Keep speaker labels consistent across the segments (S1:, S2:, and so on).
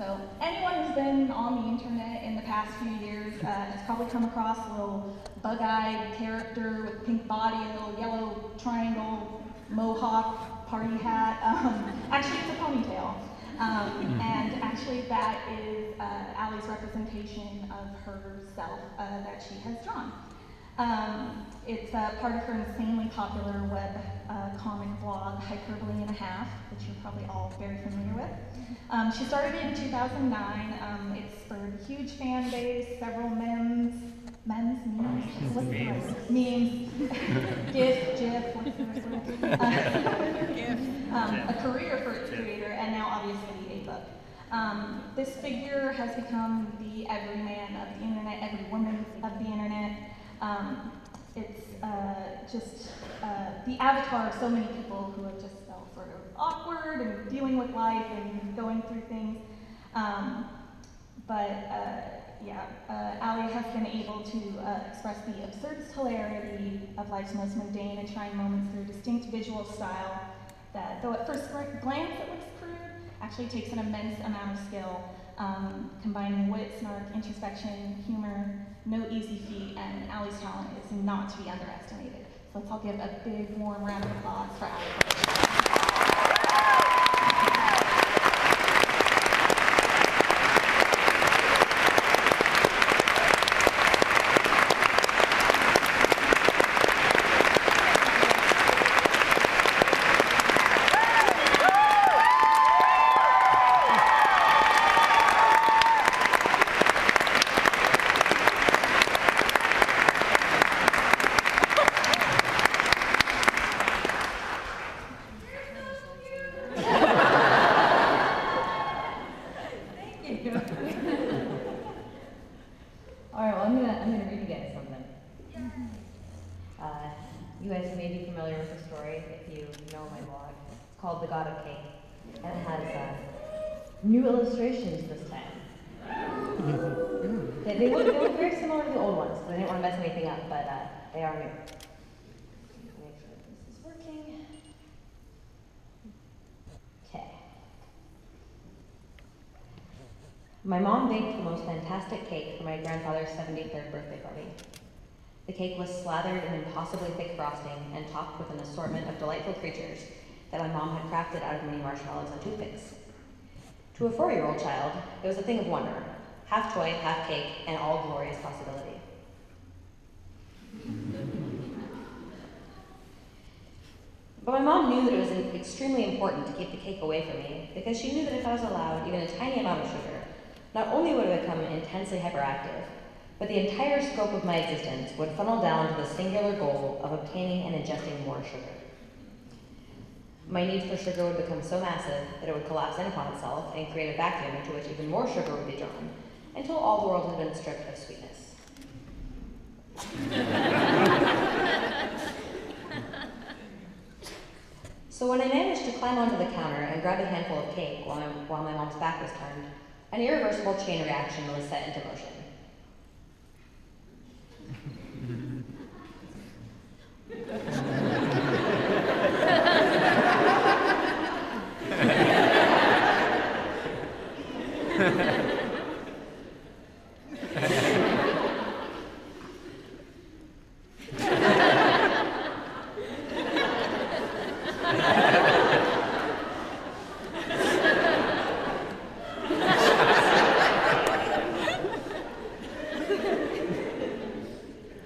S1: So anyone who's been on the internet in the past few years uh, has probably come across a little bug-eyed character with a pink body and a little yellow triangle mohawk party hat. Um, actually, it's a ponytail. Um, and actually, that is uh, Allie's representation of herself uh, that she has drawn. Um, it's uh, part of her insanely popular web uh, comic blog, Hyperbole and a Half, which you're probably all very familiar with. Um, she started it in 2009. Um, it spurred a huge fan base, several memes, memes, memes, what's the? Memes, GIF, GIF, what's the? Uh, um, a career for its creator, and now obviously a book. Um, this figure has become the everyman of the internet, every woman of the internet. Just uh, the avatar of so many people who have just felt sort of awkward and dealing with life and going through things. Um, but uh, yeah, uh, Allie has been able to uh, express the absurdist hilarity of life's most mundane and trying moments through a distinct visual style that, though at first glance it looks crude, actually takes an immense amount of skill, um, combining wit, snark, introspection, humor, no easy feat, and Allie's talent is not to be underestimated. So let's all give a big, warm round of applause for Allie.
S2: All right, well, I'm gonna, I'm gonna read you guys something. Uh, you guys may be familiar with the story if you know my blog. It's called The God of Cake, and it has uh, new illustrations this time. they, they, look, they look very similar to the old ones, so I didn't want to mess anything up, but uh, they are new. Make sure this is working. Okay. My mom baked the most fantastic cake for my grandfather's 73rd birthday party. The cake was slathered in impossibly thick frosting and topped with an assortment of delightful creatures that my mom had crafted out of mini marshmallows and toothpicks. To a four year old child, it was a thing of wonder half toy, half cake, and all glorious possibility. But my mom knew that it was extremely important to keep the cake away from me because she knew that if I was allowed even a tiny amount of sugar, not only would I become intensely hyperactive, but the entire scope of my existence would funnel down to the singular goal of obtaining and ingesting more sugar. My need for sugar would become so massive that it would collapse in upon itself and create a vacuum into which even more sugar would be drawn, until all the world had been stripped of sweetness. so when I managed to climb onto the counter and grab a handful of cake while my, while my mom's back was turned, an irreversible chain reaction was set into motion.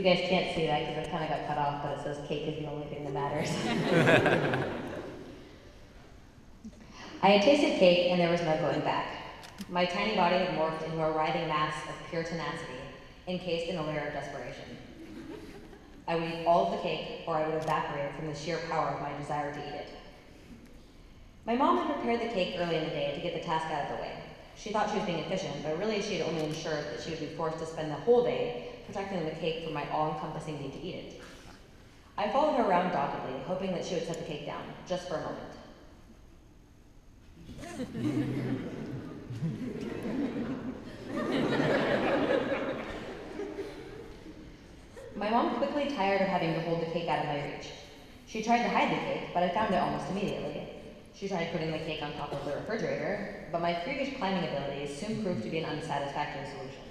S2: You guys can't see that because it kind of got cut off, but it says cake is the only thing that matters. I had tasted cake and there was no going back. My tiny body had morphed into a writhing mass of pure tenacity, encased in a layer of desperation. I would eat all of the cake, or I would evaporate from the sheer power of my desire to eat it. My mom had prepared the cake early in the day to get the task out of the way. She thought she was being efficient, but really she had only ensured that she would be forced to spend the whole day protecting the cake from my all-encompassing need to eat it. I followed her around doggedly, hoping that she would set the cake down, just for a moment. My mom quickly tired of having to hold the cake out of my reach. She tried to hide the cake, but I found it almost immediately. She tried putting the cake on top of the refrigerator, but my freakish climbing abilities soon proved to be an unsatisfactory solution.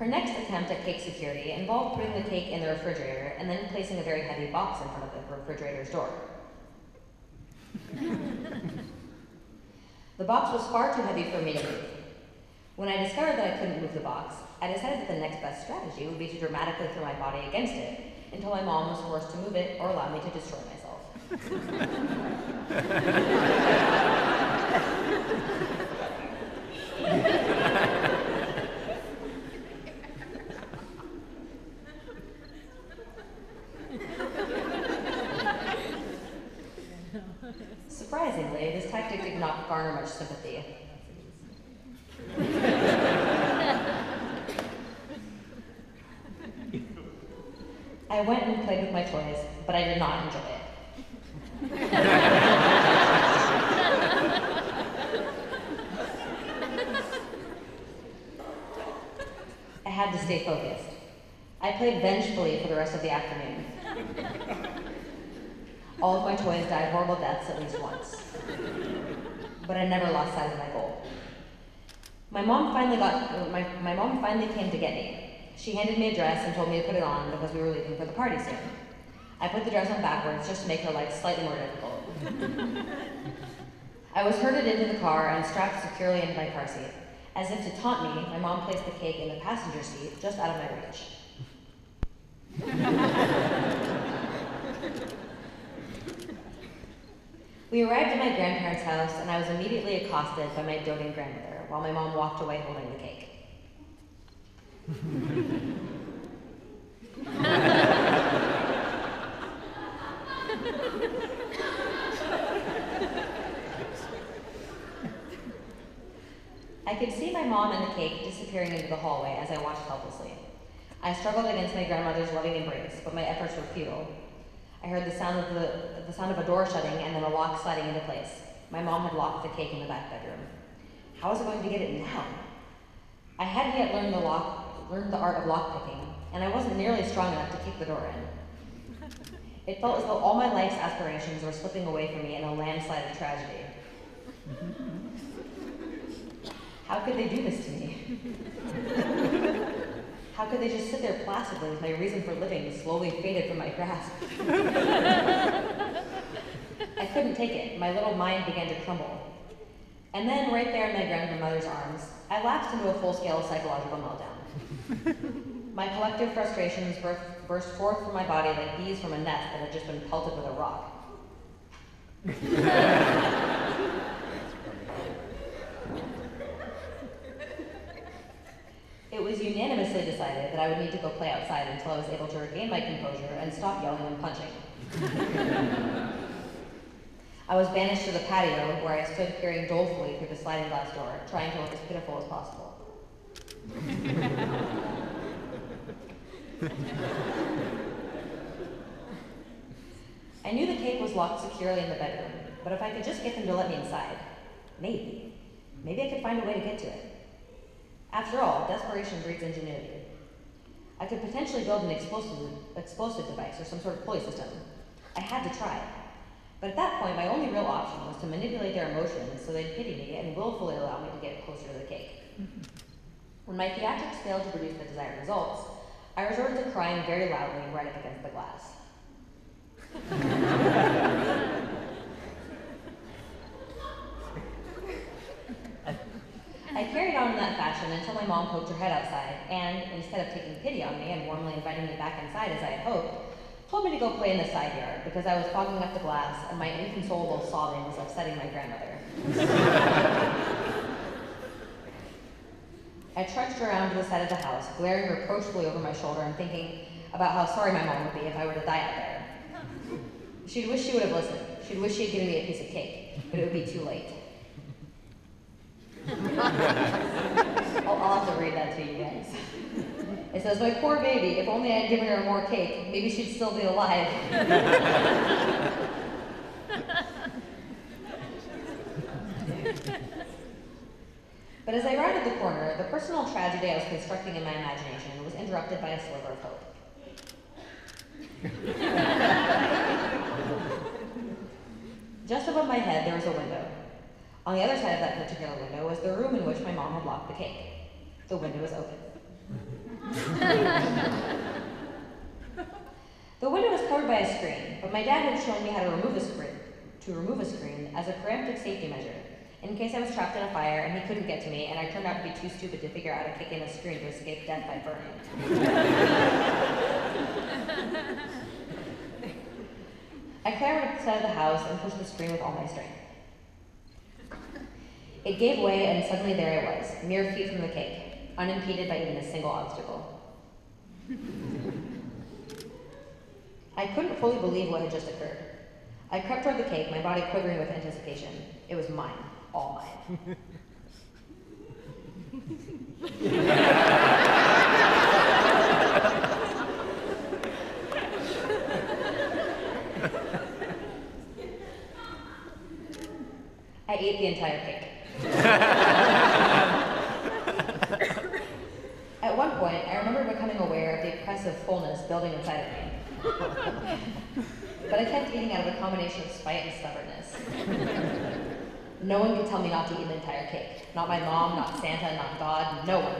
S2: Her next attempt at cake security involved putting the cake in the refrigerator and then placing a very heavy box in front of the refrigerator's door. the box was far too heavy for me to move. When I discovered that I couldn't move the box, I decided that the next best strategy would be to dramatically throw my body against it until my mom was forced to move it or allow me to destroy myself. I went and played with my toys, but I did not enjoy it. I had to stay focused. I played vengefully for the rest of the afternoon. All of my toys died horrible deaths at least once. But I never lost sight of my goal. My mom finally got my, my mom finally came to get me. She handed me a dress and told me to put it on because we were leaving for the party soon. I put the dress on backwards just to make her life slightly more difficult. I was herded into the car and strapped securely into my car seat. As if to taunt me, my mom placed the cake in the passenger seat just out of my reach. we arrived at my grandparents' house, and I was immediately accosted by my doting grandmother while my mom walked away holding the cake. I could see my mom and the cake disappearing into the hallway as I watched helplessly. I struggled against my grandmother's loving embrace, but my efforts were futile. I heard the sound of the, the sound of a door shutting and then a lock sliding into place. My mom had locked the cake in the back bedroom. How was I going to get it now? I hadn't yet learned the lock, learned the art of lockpicking, and I wasn't nearly strong enough to kick the door in. It felt as though all my life's aspirations were slipping away from me in a landslide of tragedy. How could they do this to me? How could they just sit there placidly as my reason for living slowly faded from my grasp? I couldn't take it. My little mind began to crumble. And then, right there in my grandmother's arms, I lapsed into a full-scale psychological meltdown. my collective frustrations burst, burst forth from my body like bees from a nest that had just been pelted with a rock. was unanimously decided that I would need to go play outside until I was able to regain my composure and stop yelling and punching. I was banished to the patio where I stood peering dolefully through the sliding glass door, trying to look as pitiful as possible. I knew the cake was locked securely in the bedroom, but if I could just get them to let me inside, maybe, maybe I could find a way to get to it. After all, desperation breeds ingenuity. I could potentially build an explosive, explosive device or some sort of pulley system. I had to try. But at that point, my only real option was to manipulate their emotions so they'd pity me and willfully allow me to get closer to the cake. Mm-hmm. When my theatrics failed to produce the desired results, I resorted to crying very loudly right up against the glass. I carried on in that fashion until my mom poked her head outside and, instead of taking pity on me and warmly inviting me back inside as I had hoped, told me to go play in the side yard because I was fogging up the glass and my inconsolable sobbing was upsetting my grandmother. I trudged around to the side of the house, glaring reproachfully over my shoulder and thinking about how sorry my mom would be if I were to die out there. She'd wish she would have listened. She'd wish she had given me a piece of cake, but it would be too late. I'll, also have to read that to you guys. It says, my poor baby, if only I had given her more cake, maybe she'd still be alive. but as I rounded the corner, the personal tragedy I was constructing in my imagination was interrupted by a sliver of hope. Just above my head, there was a window. On the other side of that particular window was the room in which my mom had locked the cake. The window was open. the window was covered by a screen, but my dad had shown me how to remove the screen to remove a screen as a preemptive safety measure in case I was trapped in a fire and he couldn't get to me and I turned out to be too stupid to figure out how to kick in a screen to escape death by burning. I clambered up the side of the house and pushed the screen with all my strength. It gave way and suddenly there I was, mere feet from the cake, unimpeded by even a single obstacle. I couldn't fully believe what had just occurred. I crept toward the cake, my body quivering with anticipation. It was mine, all mine. I ate the entire cake. At one point, I remember becoming aware of the oppressive fullness building inside of me. but I kept eating out of a combination of spite and stubbornness. No one could tell me not to eat the entire cake. Not my mom, not Santa, not God, no one.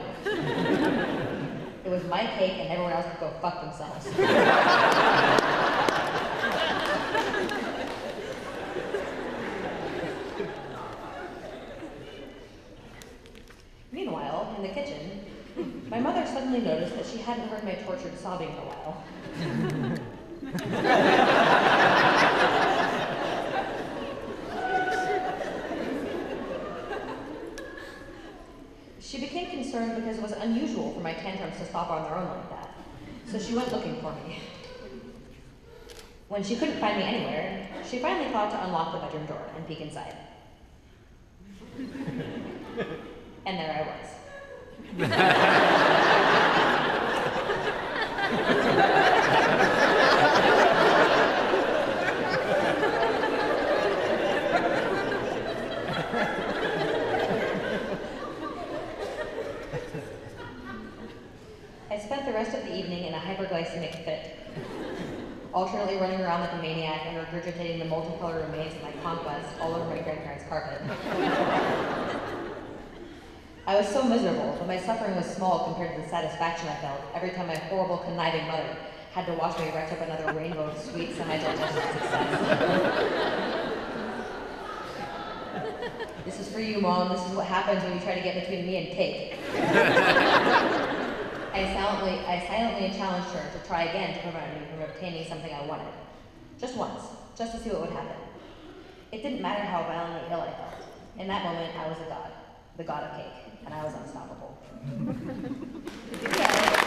S2: It was my cake and everyone else could go fuck themselves. Meanwhile, in the kitchen, my mother suddenly noticed that she hadn't heard my tortured sobbing in a while. she became concerned because it was unusual for my tantrums to stop on their own like that. So she went looking for me. When she couldn't find me anywhere, she finally thought to unlock the bedroom door and peek inside. and there I was. I spent the rest of the evening in a hyperglycemic fit, alternately running around like a maniac and regurgitating the multicolored remains of my conquest all over my grandparents' carpet. I was so miserable, but my suffering was small compared to the satisfaction I felt every time my horrible, conniving mother had to watch me wreck up another rainbow of sweet, semi-digested success. this is for you, Mom. This is what happens when you try to get between me and cake. I silently, I silently challenged her to try again to prevent me from obtaining something I wanted. Just once, just to see what would happen. It didn't matter how violently ill I felt. In that moment, I was a god, the god of cake, and I was unstoppable.